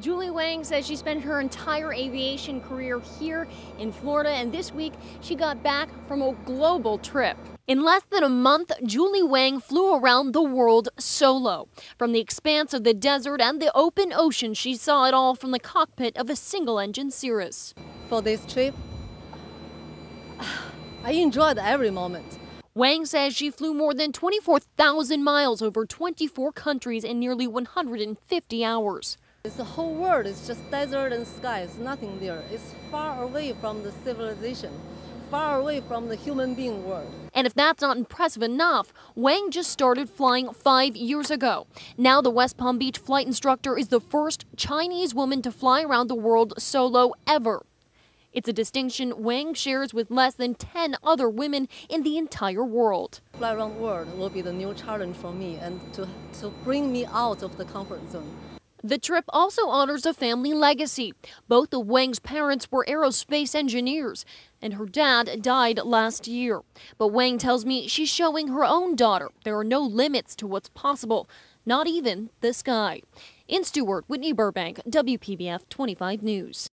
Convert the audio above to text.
Julie Wang says she spent her entire aviation career here in Florida, and this week she got back from a global trip. In less than a month, Julie Wang flew around the world solo. From the expanse of the desert and the open ocean, she saw it all from the cockpit of a single engine Cirrus. For this trip, I enjoyed every moment. Wang says she flew more than 24,000 miles over 24 countries in nearly 150 hours. It's the whole world is just desert and sky. It's nothing there. It's far away from the civilization, far away from the human being world. And if that's not impressive enough, Wang just started flying five years ago. Now the West Palm Beach flight instructor is the first Chinese woman to fly around the world solo ever. It's a distinction Wang shares with less than 10 other women in the entire world. Fly around the world will be the new challenge for me and to, to bring me out of the comfort zone. The trip also honors a family legacy. Both of Wang's parents were aerospace engineers, and her dad died last year. But Wang tells me she's showing her own daughter there are no limits to what's possible, not even the sky. In Stuart, Whitney Burbank, WPBF 25 News.